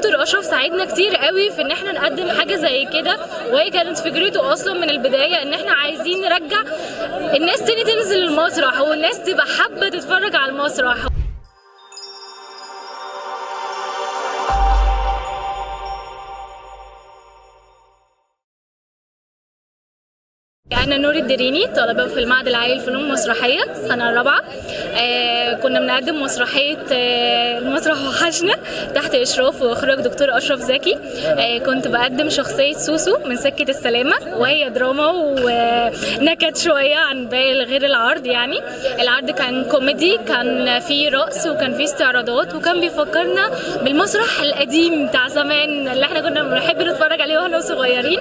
دكتور أشرف ساعدنا كتير قوي في إن إحنا نقدم حاجة زي كده وهي كانت فكرته أصلا من البداية إن إحنا عايزين نرجع الناس تاني تنزل المسرح والناس تبقى حابة تتفرج على المسرح. أنا نور الدريني طالبة في المعهد العالي للفنون المسرحية السنة الرابعة آه كنا بنقدم مسرحية آه المسرح وحشنا تحت إشراف وإخراج دكتور أشرف زكي. آه كنت بقدم شخصية سوسو من سكة السلامة وهي دراما ونكت شوية عن باقي غير العرض يعني. العرض كان كوميدي كان فيه رقص وكان فيه استعراضات وكان بيفكرنا بالمسرح القديم بتاع زمان اللي إحنا كنا بنحب نتفرج عليه وإحنا صغيرين.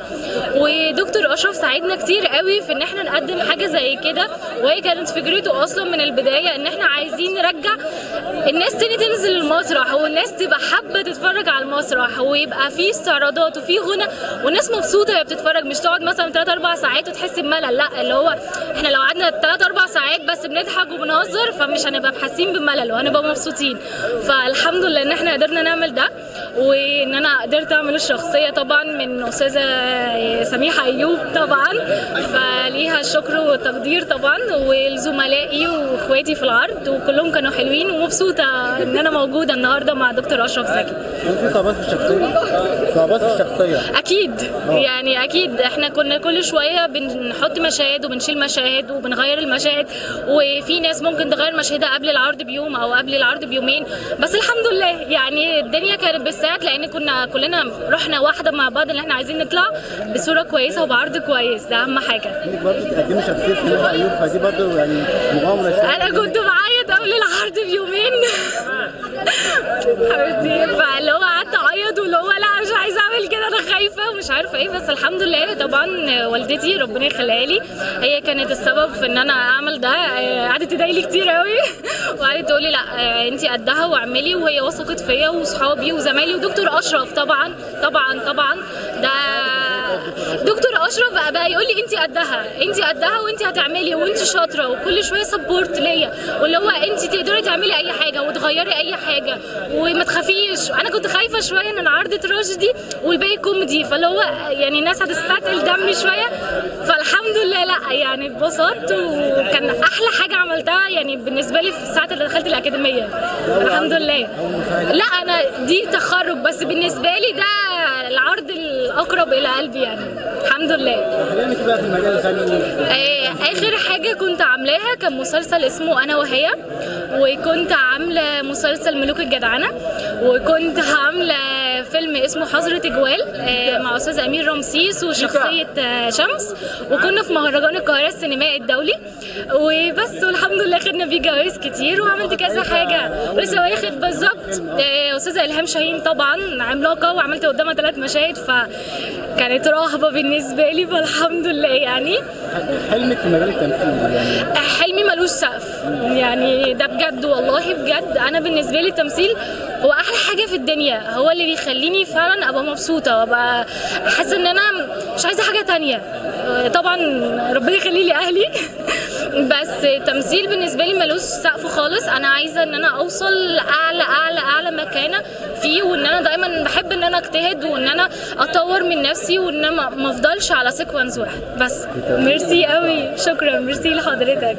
ودكتور أشرف ساعدنا كتير قوي في إن إحنا نقدم حاجة زي كده. وهي كانت فكرته أصلا من البداية إن إحنا عايزين نرجع الناس تاني تنزل المسرح والناس تبقى حابة تتفرج على المسرح ويبقى في استعراضات وفي غنى والناس مبسوطة وهي بتتفرج. مش تقعد مثلا 3 4 ساعات وتحس بملل. لأ اللي هو إحنا لو قعدنا 3 4 ساعات بس بنضحك وبنهزر فمش هنبقى حاسين بملل وهنبقى مبسوطين. فالحمد لله إن إحنا قدرنا نعمل ده. وإن أنا قدرت أعمل الشخصية طبعا من أستاذة سميحة أيوب طبعا فليها الشكر والتقدير طبعا ولزملائي وإخواتي في العرض وكلهم كانوا حلوين ومبسوطة إن أنا موجودة النهارده مع دكتور أشرف زكي. في صعوبات في الشخصية؟ صعوبات في الشخصية؟ أكيد. يعني أكيد. إحنا كنا كل شوية بنحط مشاهد وبنشيل مشاهد وبنغير المشاهد وفي ناس ممكن تغير مشاهدها قبل العرض بيوم أو قبل العرض بيومين بس الحمد لله. يعني الدنيا كانت بالساعات لأن كنا كلنا رحنا واحدة مع بعض ان إحنا عايزين نطلع بصورة كويسة وبعرض كويس ده أهم حاجة. انك برضه تقدمي شخصية سميحه ايوب فدي برضه يعني مغامرة أنا كنت بعيط قبل العرض بيومين. حبيبتي فاللي هو قعدت اعيط واللي هو لا مش عايزه اعمل كده ومش عارفة إيه بس الحمد لله طبعا والدتي ربنا يخليها لي. هي كانت السبب في إن أنا أعمل ده. قعدت تدعي لي كتير قوي وقعدت تقول لي لا انت قدها واعملي وهي وثقت فيا وصحابي وزمايلي ودكتور أشرف طبعا طبعا طبعا. ده دكتور أشرف بقى يقول لي انت قدها انت قدها وانت هتعملي وانت شاطرة وكل شوية support ليا. واللي هو انت تقدري تعملي أي حاجة وتغيري أي حاجة وما تخافيش. أنا كنت خايفة شوية إن العرض تراجيدي والباقي كوميدي فاللي هو يعني الناس هتستثقل دمي شوية. فالحمد لله لأ يعني اتبسطت وكان أحلى حاجة عملتها يعني بالنسبة لي في ساعة اللي دخلت الأكاديمية. الحمد لله. لأ أنا دي تخرج بس بالنسبة لي ده العرض الأقرب إلى قلبي يعني. الحمد لله. بقى في المجال الفني آه، آخر حاجة كنت عاملاها كان مسلسل اسمه أنا وهي وكنت عاملة مسلسل ملوك الجدعنة وكنت عاملة فيلم اسمه حظر تجوال آه، مع أستاذ أمير رمسيس وشخصية آه، شمس. وكنا في مهرجان القاهرة السينمائي الدولي. وبس والحمد لله خدنا فيه جوائز كتير وعملت كذا حاجة. ولسه واخد بالظبط آه، أستاذة إلهام شاهين طبعا عملاقة وعملت قدامها ثلاث مشاهد فكانت رهبة بالنسبة لي فالحمد لله يعني. حلمك في مجال التمثيل يعني. حلمي ملوش سقف. يعني ده بجد والله بجد. أنا بالنسبة لي التمثيل هو أحلى حاجة في الدنيا. هو اللي بيخليني فعلا أبقى مبسوطة وأبقى حاسه إن أنا مش عايزة حاجة تانية. طبعا ربنا يخلي لي أهلي. بس التمثيل بالنسبة لي ملوش سقف خالص. أنا عايزة إن أنا أوصل لأعلى أعلى أعلى مكانة فيه وإن أنا دايما بحب إن أنا أجتهد وإن أنا أطور من نفسي وإن أنا ما أفضلش على sequence واحد. بس. ميرسي قوي شكرا. ميرسي لحضرتك.